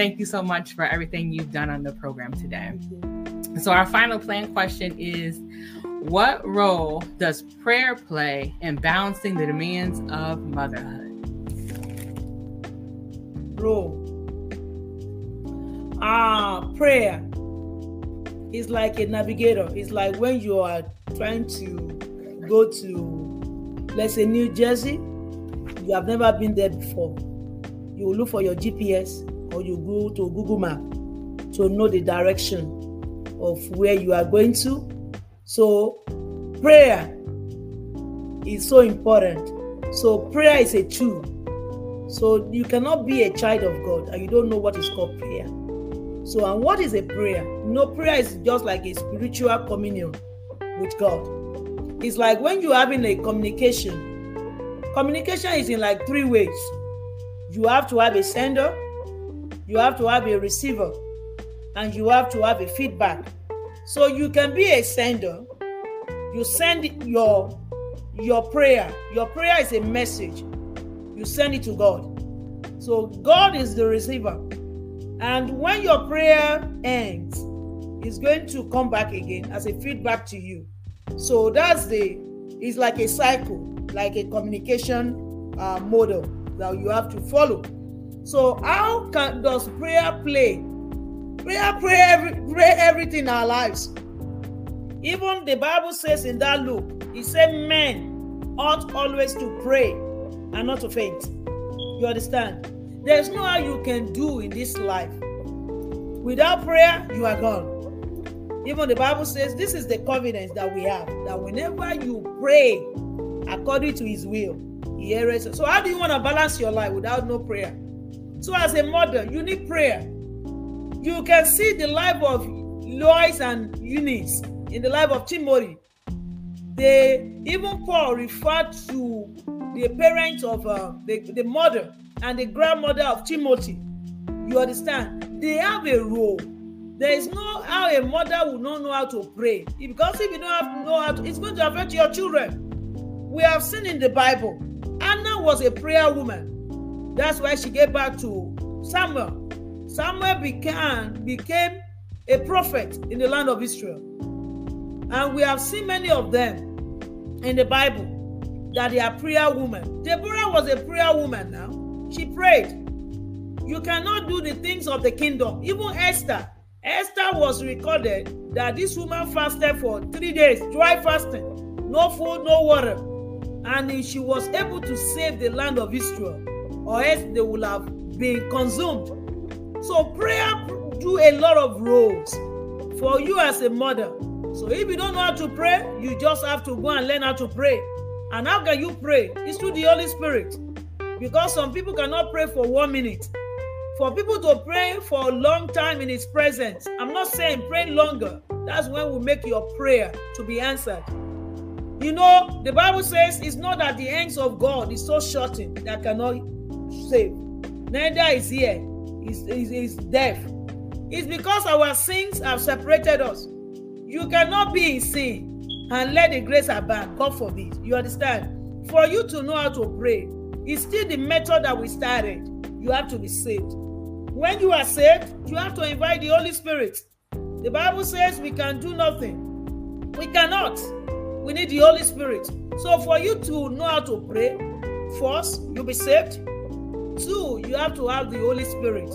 thank you so much for everything you've done on the program today. So, our final plan question is What role does prayer play in balancing the demands of motherhood? Role. Ah, prayer is like a navigator. It's like when you are trying to go to, let's say, New Jersey, you have never been there before. You look for your GPS or you go to Google Map to know the direction of where you are going to. So, prayer is so important. So, prayer is a tool. So, you cannot be a child of God and you don't know what is called prayer. So, and what is a prayer? No, prayer is just like a spiritual communion with God. It's like when you're having a communication. Communication is in like three ways. You have to have a sender, you have to have a receiver, and you have to have a feedback. So you can be a sender. You send your your prayer. Your prayer is a message. You send it to God. So God is the receiver. And when your prayer ends, it's going to come back again as a feedback to you. So that's the, it's like a cycle, like a communication uh, model that you have to follow. So how can does prayer play? Prayer pray, every, pray everything in our lives. Even the Bible says in that Luke, it said men ought always to pray and not to faint. You understand? There's no how you can do in this life. Without prayer, you are gone. Even the Bible says this is the confidence that we have that whenever you pray according to his will, he hears So, how do you want to balance your life without no prayer? So, as a mother, you need prayer. You can see the life of Lois and Eunice in the life of Timothy. They even Paul referred to the parents of uh, the, the mother and the grandmother of Timothy. You understand? They have a role. There is no how a mother will not know how to pray. Because if you don't have know how to, it's going to affect your children. We have seen in the Bible, Anna was a prayer woman. That's why she gave back to Samuel. Samuel became, became a prophet in the land of Israel. And we have seen many of them in the Bible that they are prayer women. Deborah was a prayer woman now. She prayed. You cannot do the things of the kingdom. Even Esther. Esther was recorded that this woman fasted for three days, dry fasting, no food, no water. And she was able to save the land of Israel, or else they will have been consumed. So prayer do a lot of roles for you as a mother. So if you don't know how to pray, you just have to go and learn how to pray. And how can you pray? It's through the Holy Spirit. Because some people cannot pray for one minute. For people to pray for a long time in His presence, I'm not saying pray longer. That's when we make your prayer to be answered. You know, the Bible says it's not that the hands of God is so shortened that cannot save. Neither is here. Is is deaf. It's because our sins have separated us. You cannot be in sin and let the grace abound. God forbid. You understand? For you to know how to pray, it's still the method that we started. You have to be saved. When you are saved, you have to invite the Holy Spirit. The Bible says we can do nothing. We cannot. We need the Holy Spirit. So for you to know how to pray, first, you'll be saved. Two, you have to have the Holy Spirit.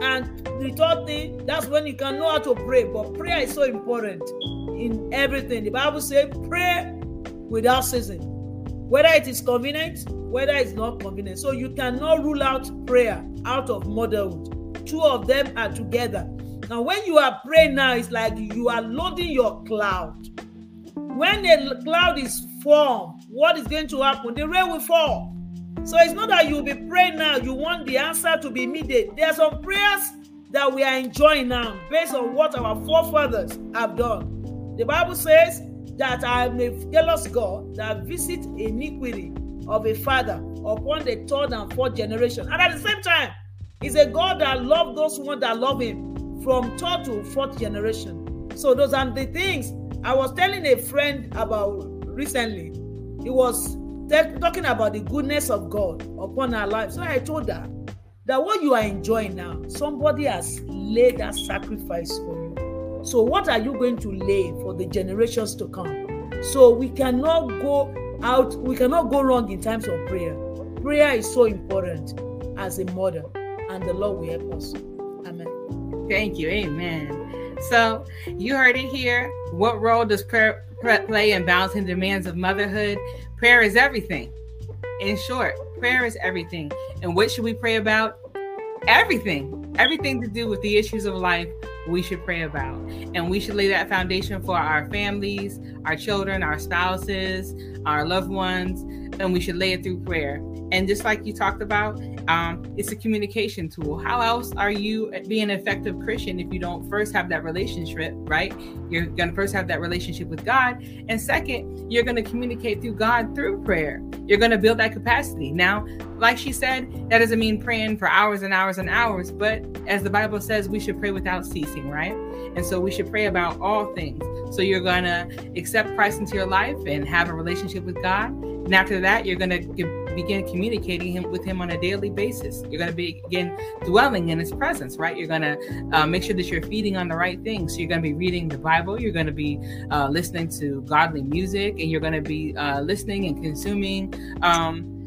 And the third thing, that's when you can know how to pray. But prayer is so important in everything. The Bible says, pray without ceasing. Whether it is convenient, whether it's not convenient. So you cannot rule out prayer out of motherhood. Two of them are together. Now, when you are praying now, it's like you are loading your cloud. When the cloud is formed, what is going to happen? The rain will fall. So it's not that you'll be praying now, you want the answer to be immediate. There are some prayers that we are enjoying now based on what our forefathers have done. The Bible says that I am a jealous God that visit iniquity of a father upon the third and fourth generation. And at the same time, he's a God that loves those ones that love him from third to fourth generation. So those are the things I was telling a friend about recently. He was talking about the goodness of God upon our lives. So I told her that what you are enjoying now, somebody has laid that sacrifice for you. So, what are you going to lay for the generations to come? So, we cannot go out, we cannot go wrong in times of prayer. Prayer is so important as a mother, and the Lord will help us. Amen. Thank you. Amen. So, you heard it here. What role does prayer play in balancing demands of motherhood? Prayer is everything. In short, prayer is everything. And what should we pray about? Everything. Everything to do with the issues of life, we should pray about. And we should lay that foundation for our families, our children, our spouses, our loved ones, and we should lay it through prayer. And just like you talked about, um, it's a communication tool. How else are you being an effective Christian if you don't first have that relationship, right? You're going to first have that relationship with God. And second, you're going to communicate through God through prayer. You're going to build that capacity. Now, like she said, that doesn't mean praying for hours and hours and hours, but as the Bible says, we should pray without ceasing, right? And so we should pray about all things. So you're going to accept Christ into your life and have a relationship with God. And after that, you're going to begin communicating him with him on a daily basis. You're going to begin dwelling in his presence, right? You're going to uh, make sure that you're feeding on the right things. So you're going to be reading the Bible. You're going to be uh, listening to godly music, and you're going to be uh, listening and consuming um,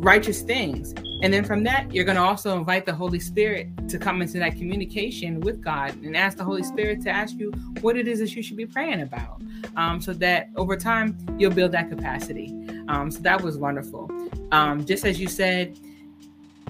righteous things. And then from that, you're going to also invite the Holy Spirit to come into that communication with God and ask the Holy Spirit to ask you what it is that you should be praying about. Um, so that over time, you'll build that capacity. Um, so that was wonderful. Um, just as you said,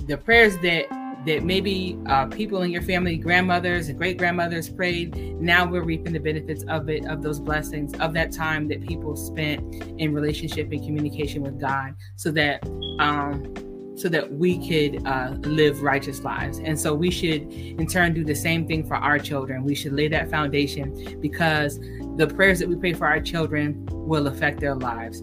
the prayers that that maybe uh, people in your family, grandmothers and great grandmothers prayed. Now we're reaping the benefits of it, of those blessings, of that time that people spent in relationship and communication with God, so that um, so that we could uh, live righteous lives. And so we should, in turn, do the same thing for our children. We should lay that foundation because the prayers that we pray for our children will affect their lives.